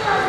네.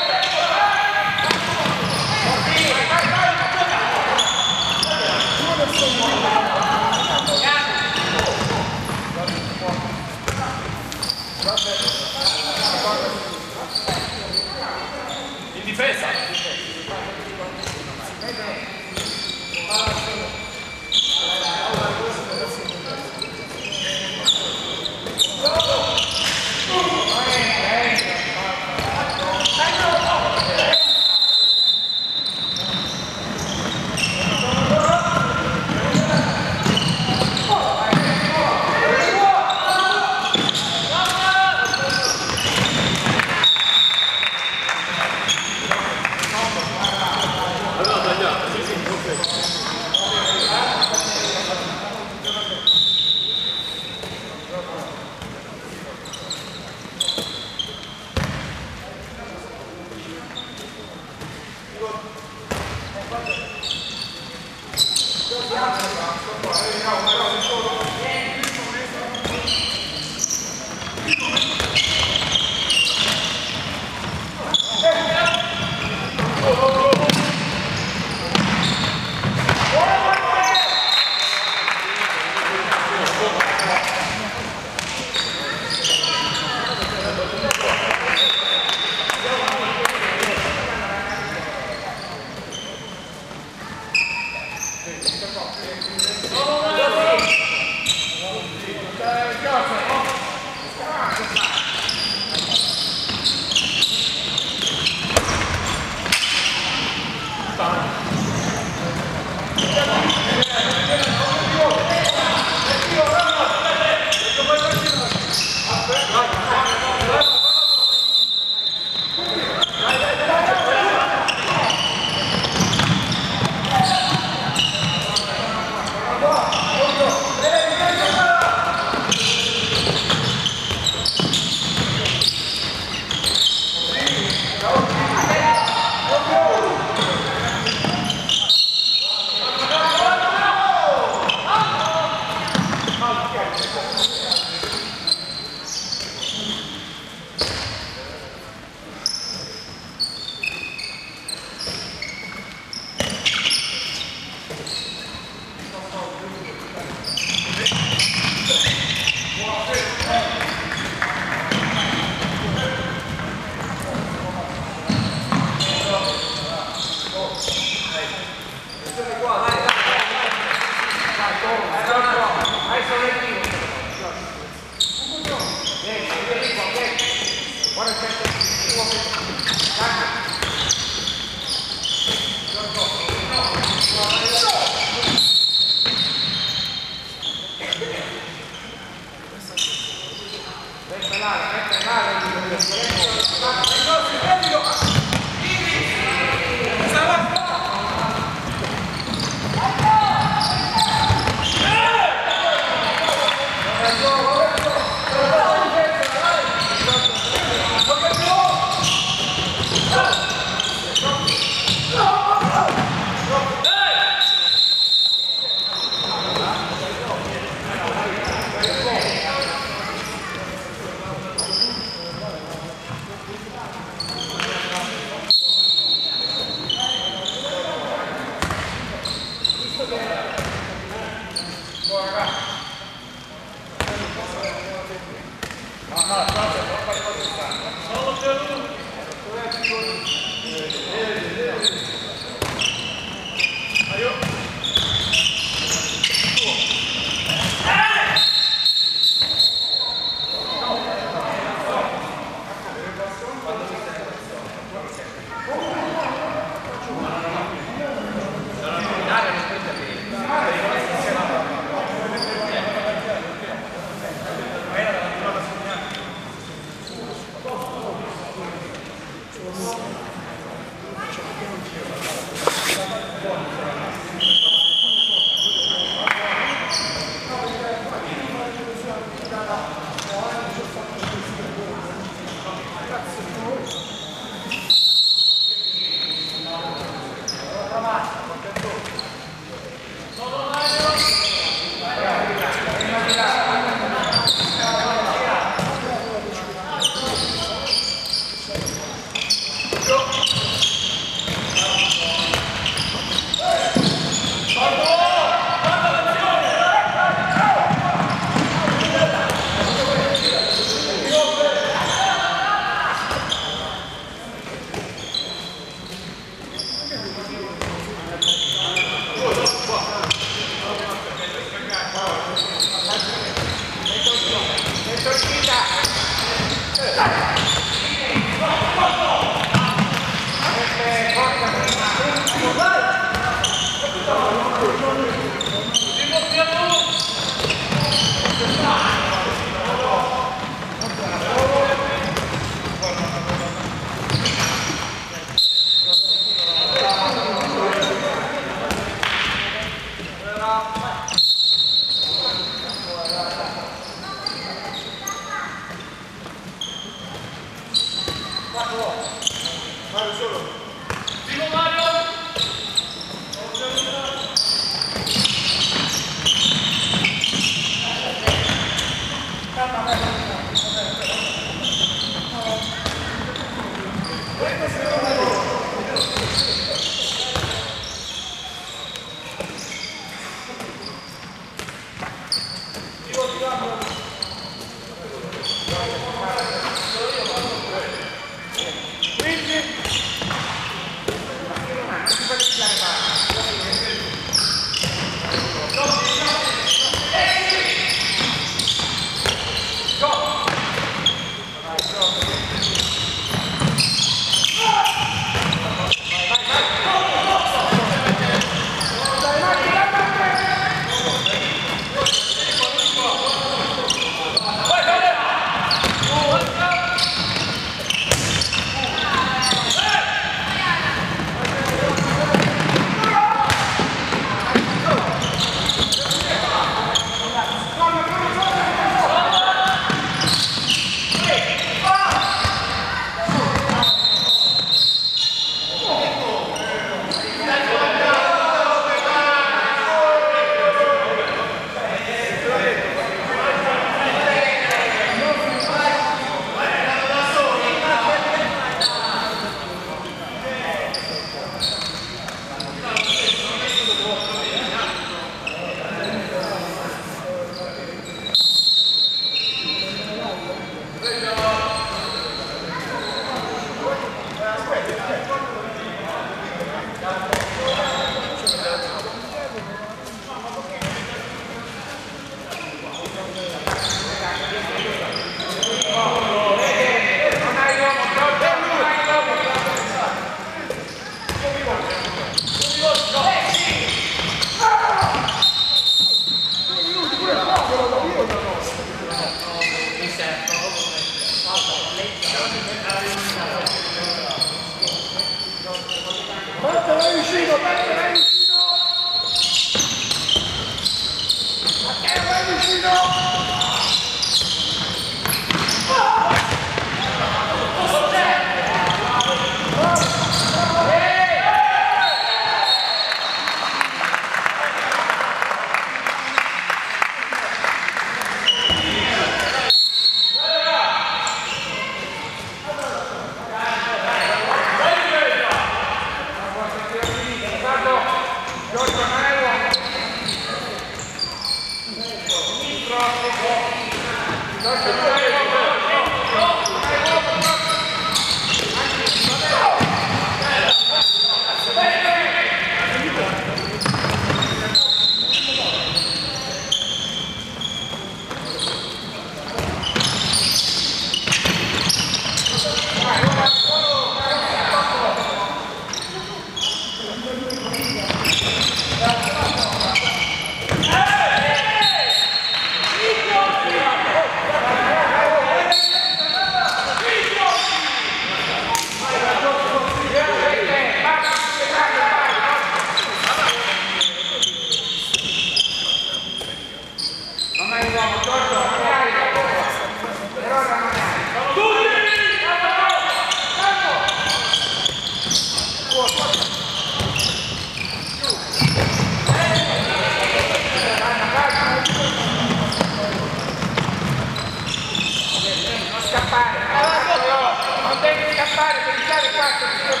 Não tem que escapar, tem que estar.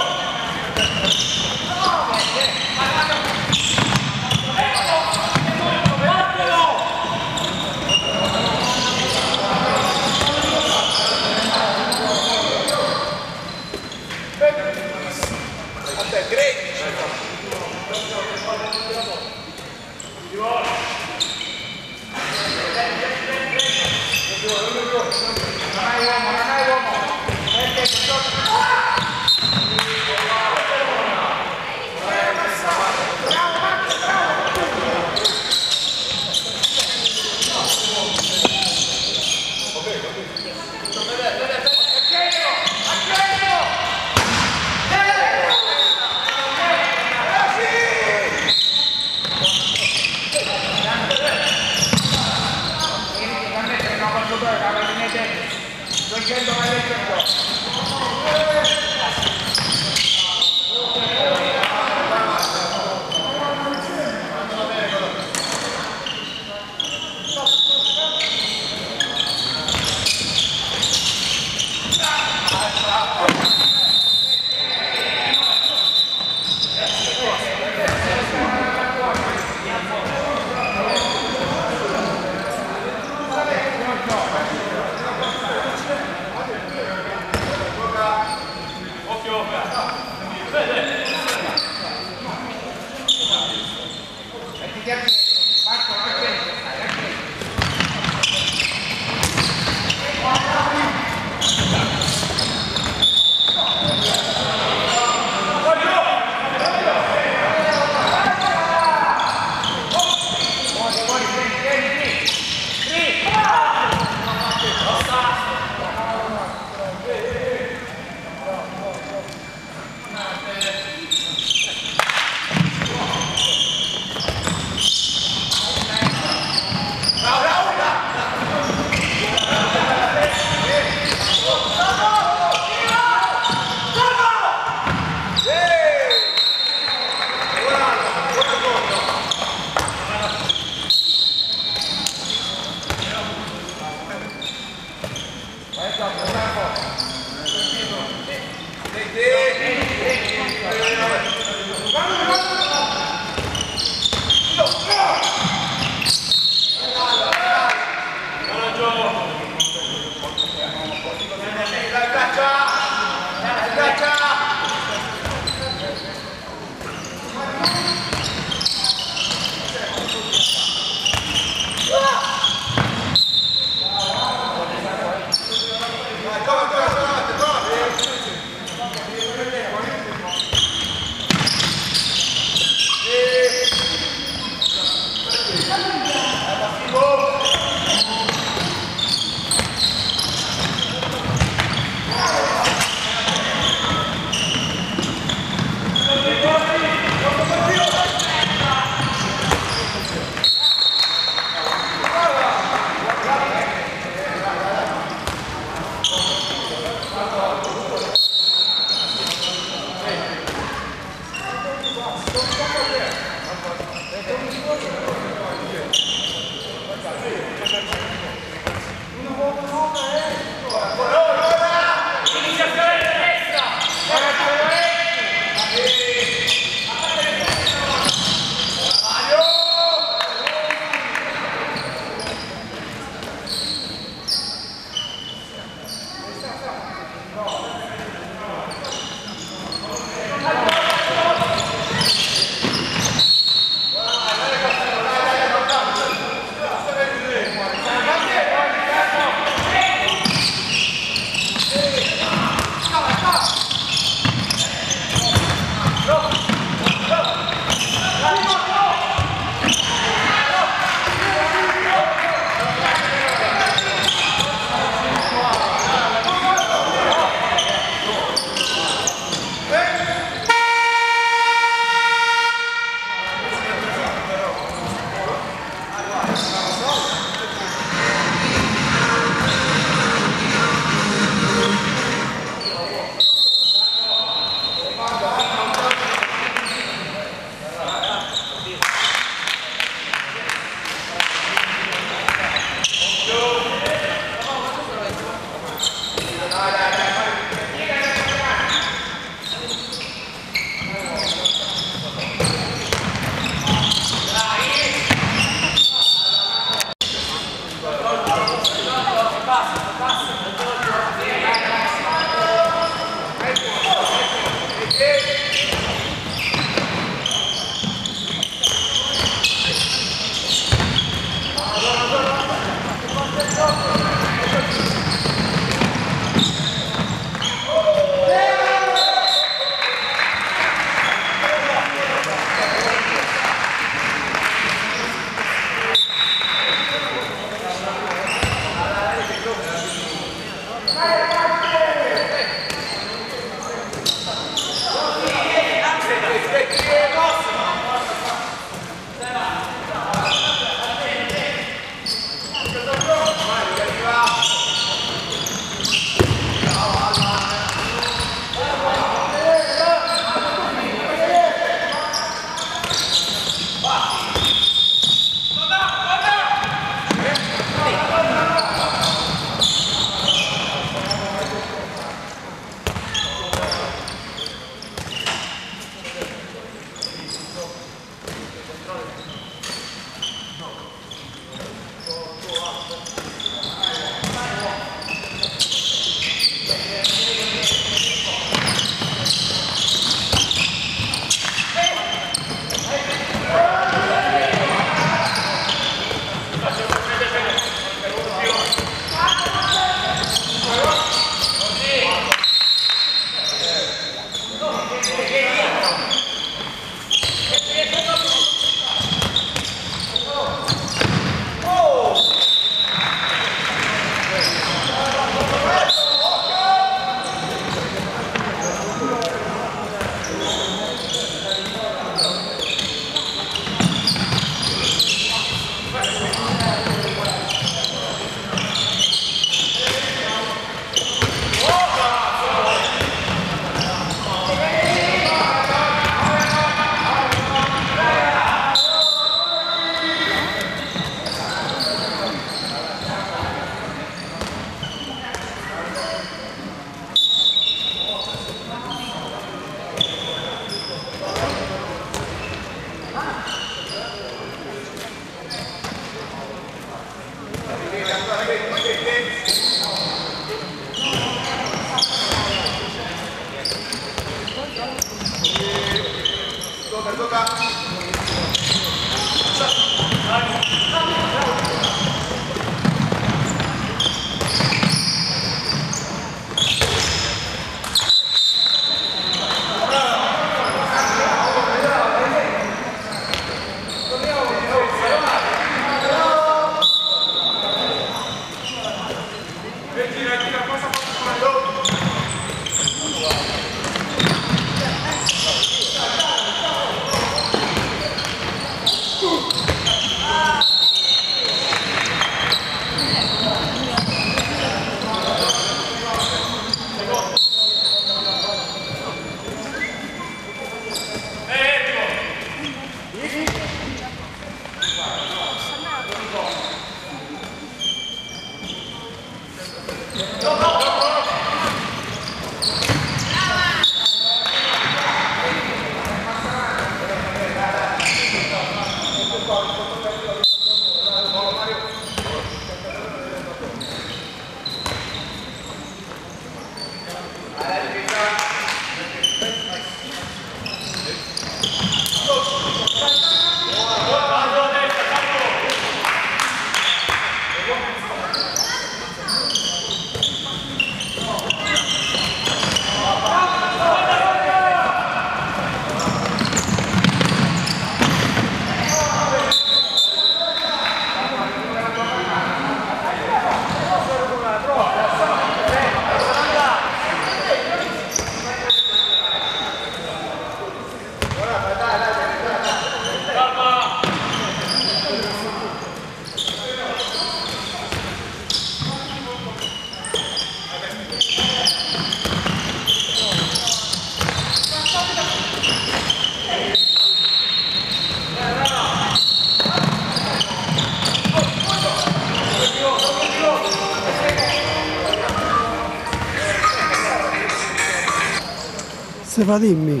Fa dimmi.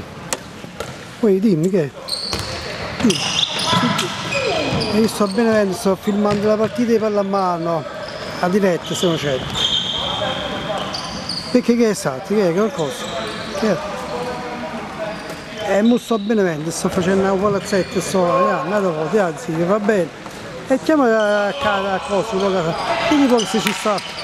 Poi dimmi che? Dimmi. Io sto bene, sto filmando la partita di pallamano a diretta, se non. Perché che è stato? Che è? Qualcosa? Che è? E mo sto benevento, sto facendo una palazzetta, sto andando fuori, anzi, va bene. E chiama a casa a cosa, dimmi poi se ci sta.